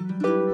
Música